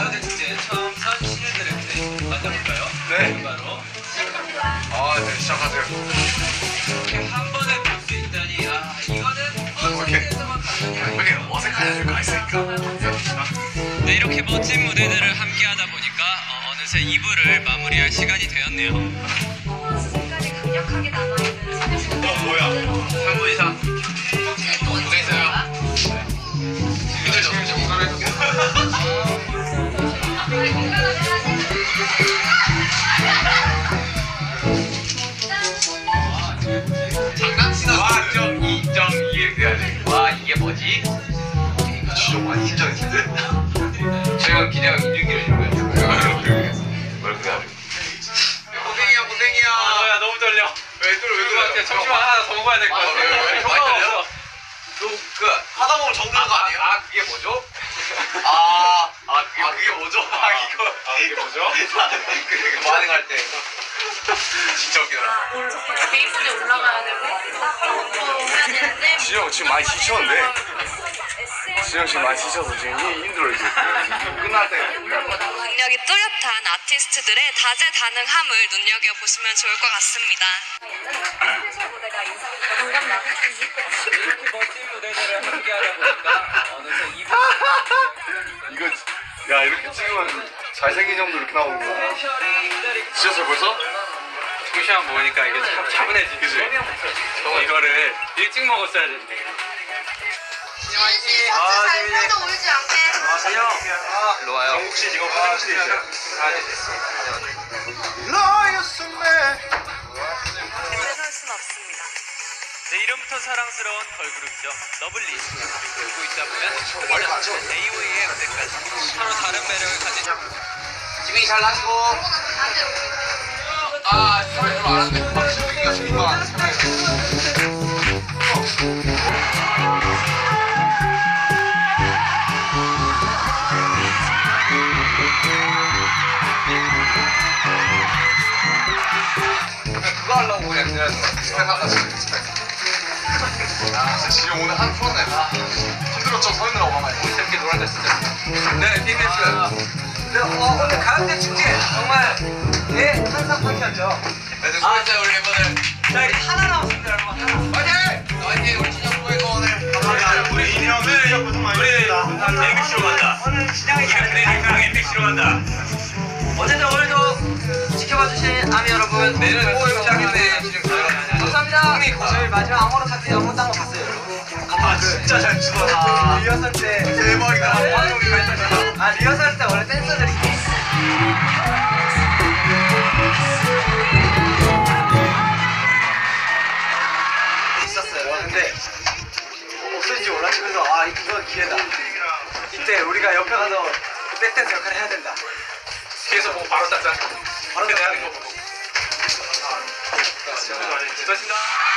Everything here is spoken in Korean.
가요대 축제 처음 선 신인들의 무대 만나볼까요? 네. 바로 시작합니다. 아, 네, 시작하세요. 이렇게 한 번에 볼 수 있다니, 아, 이거는 어, 어색해서만 가는 게 아니에요. 어색한 이유가 있으니까. 네, 이렇게 멋진 무대들을 함께 하다 보니까 어, 어느새 2부를 마무리할 시간이 되었네요. 아, 시간이 강력하게 남아 긴장했는데? 제가 기대가 2등기를 주고요. 뭘 그래 하죠? 고생이야, 고생이야. 야 너무 떨려. 왜 그래, 왜 그래? 잠시만 하나 더 먹어야 될것 아, 같아. 왜, 효과가? 없어. 그 하다 보면 정드는 거 아니에요? 아, 그게 뭐죠? 아, 아 그게, 아, 그게 뭐죠? 아 이거 아 그게 뭐죠? 그 반응할 때 진짜 웃기더라. 베이스에 올라가야 되고 또 해야 되는데 진영 지금 많이 지쳤는데 지금 많이 지쳐서 지금 힘- 힘들어 이제 끝날 때 능력이 뚜렷한 아티스트들의 다재다능함을 눈여겨 보시면 좋을 것 같습니다. 이렇게 멋진 무대들을 함께 하다 보니까 어느새 2부 이거 야 이렇게 찍으면 잘생긴 형도 이렇게 나오는구나 지쳤어 벌써? 두 시간 먹으니까 이게 차, 차분해지지. 저 이거를 일찍 먹었어야 되는데. 아, 잘 펴도 울지 않게. 일로 와요. 정국 씨 지금 화장실에 있어요 할 수는 없습니다. 네, 이름부터 사랑스러운 걸그룹이죠. 러블리즈. 그리고 있다 보면 AOA의 무대까지 서로 다른 매력을 가진 지민이 잘 나시고. 아, 소리 별로 안 하는데. 막 여기가 민망한 그냥 그냥 스펙 하다 스펙. 아, 진짜 지금 오늘 한 풀었네. 아, 힘들었죠, 서 있느라고 가만히. 이렇게 놀았네, 진짜. 네, TBS. 네, 어, 오늘 가요대 축제 정말 예 항상 파티하죠. 네, 수고했어요, 우리 멤버들. 자 이제 하나 남았습니다 여러분 하나. 화이팅! 화이팅! 우리 진영 후배가 오늘 감사합니다. 우리 인형은 우리 MBC로 간다 오늘 진영이 잘 내일이랑 MBC로 간다 어쨌든 오늘도 지켜봐 주신 아미 여러분 내일은 짱이네, 진영 감사합니다. 저희 마지막 아무로 사진 영상 딴거 봤어요. 아 진짜 잘 추다 아, 리허설 때 대박이다 있었죠. 아 리허설 때 원래 댄서들이 있었어요. 근데 없어진지 몰랐으면서 아 이건 기회다. 이때 우리가 옆에 가서 백댄스 역할을 해야 된다. 뒤에서 보고 바로 땄잖아. 바로 내가 이거 보고. 수고하셨습니다.